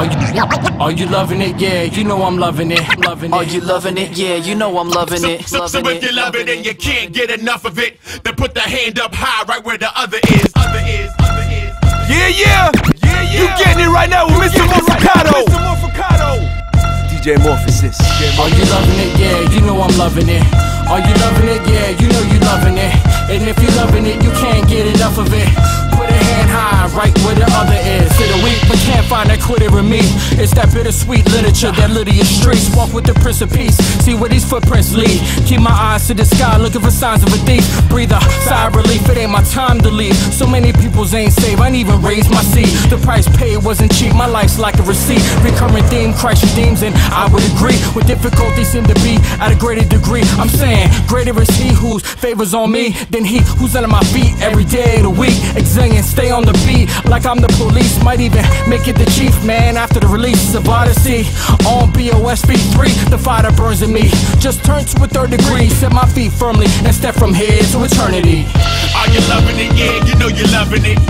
Are you, are you loving it? Yeah, you know I'm loving it. Loving it. Are you loving it? Yeah, you know I'm loving it. So, so Loving if you it. love it and you can't get enough of it, then put the hand up high right where the other is. Other is, other is. Yeah, yeah. Yeah, yeah. You getting it right now with Mr. Morficato. Mr. Morficato. DJ Morphosis. Are you loving it? Yeah, you know I'm loving it. Are you loving it? Yeah, you know you loving it. And if you're loving it, you can't It's that bittersweet literature that Lydia streets. Walk with the Prince of Peace, see where these footprints lead. Keep my eyes to the sky, looking for signs of a thief. Breathe a sigh of relief, it ain't my time to leave. So many people's ain't safe, I ain't even raised my seed. The price paid wasn't cheap, my life's like a receipt. Recurring theme, Christ redeems, and I would agree. With difficulties seem to be at a greater degree. I'm saying, greater is he whose favors on me than he who's under my feet every day of the week. Stay on the beat like I'm the police. Might even make it the chief man after the release of Odyssey. On BOS V3, the fire burns in me. Just turn to a third degree, set my feet firmly and step from here to eternity. Are you loving it? Yeah, you know you're loving it.